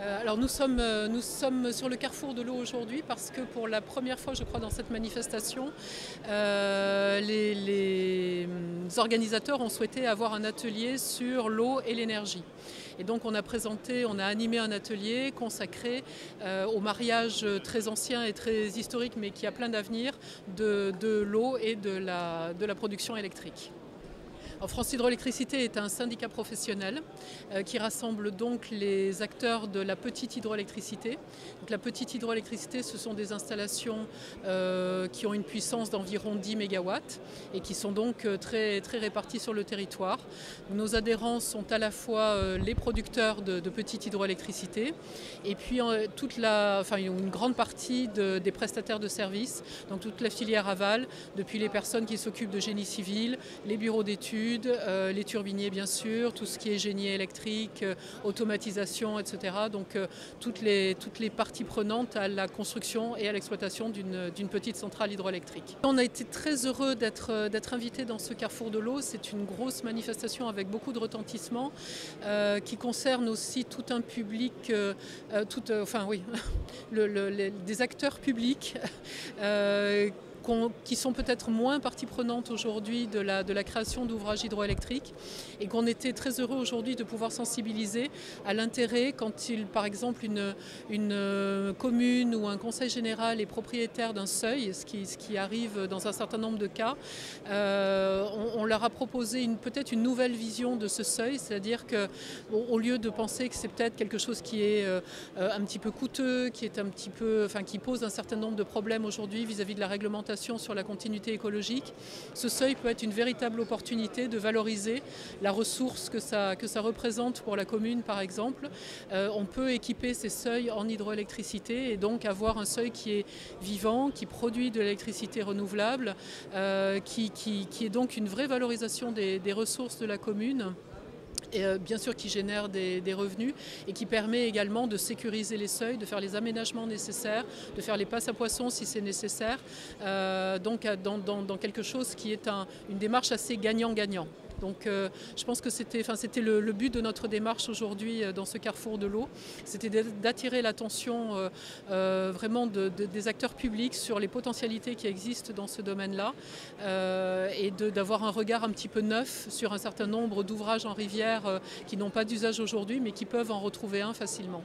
Euh, alors nous sommes, euh, nous sommes sur le carrefour de l'eau aujourd'hui parce que pour la première fois, je crois, dans cette manifestation, euh, les, organisateurs ont souhaité avoir un atelier sur l'eau et l'énergie. Et donc on a présenté, on a animé un atelier consacré au mariage très ancien et très historique, mais qui a plein d'avenir, de, l'eau et de la production électrique. France Hydroélectricité est un syndicat professionnel euh, qui rassemble donc les acteurs de la petite hydroélectricité. Donc, la petite hydroélectricité, ce sont des installations euh, qui ont une puissance d'environ 10 MW et qui sont donc euh, très, très réparties sur le territoire. Nos adhérents sont à la fois les producteurs de, petite hydroélectricité et puis toute la, enfin, une grande partie de, des prestataires de services, donc toute la filière aval, depuis les personnes qui s'occupent de génie civil, les bureaux d'études, euh, les turbiniers bien sûr, tout ce qui est génie électrique, euh, automatisation, etc. Donc euh, toutes, les, toutes les parties prenantes à la construction et à l'exploitation d'une petite centrale hydroélectrique. On a été très heureux d'être invités dans ce carrefour de l'eau. C'est une grosse manifestation avec beaucoup de retentissement qui concerne aussi tout un public, tout, enfin oui, des acteurs publics. Euh, qui sont peut-être moins partie prenante aujourd'hui de la, création d'ouvrages hydroélectriques et qu'on était très heureux aujourd'hui de pouvoir sensibiliser à l'intérêt quand il, par exemple une, une commune ou un conseil général est propriétaire d'un seuil, ce qui, ce qui arrive dans un certain nombre de cas, euh, on, leur a proposé peut-être une nouvelle vision de ce seuil, c'est-à-dire bon, au lieu de penser que c'est peut-être quelque chose qui est euh, un petit peu coûteux, qui est un petit peu, enfin qui pose un certain nombre de problèmes aujourd'hui vis-à-vis de la réglementation sur la continuité écologique, ce seuil peut être une véritable opportunité de valoriser la ressource que ça, représente pour la commune par exemple. Euh, on peut équiper ces seuils en hydroélectricité et donc avoir un seuil qui est vivant, qui produit de l'électricité renouvelable, euh, qui, est donc une vraie valorisation des ressources de la commune euh, bien sûr qui génère des, revenus et qui permet également de sécuriser les seuils, de faire les aménagements nécessaires, de faire les passes à poissons si c'est nécessaire, euh, donc dans, quelque chose qui est un, une démarche assez gagnant-gagnant. Donc euh, je pense que c'était le, but de notre démarche aujourd'hui euh, dans ce carrefour de l'eau, c'était d'attirer l'attention euh, vraiment de, de, des acteurs publics sur les potentialités qui existent dans ce domaine-là et d'avoir un regard un petit peu neuf sur un certain nombre d'ouvrages en rivière qui n'ont pas d'usage aujourd'hui mais qui peuvent en retrouver un facilement.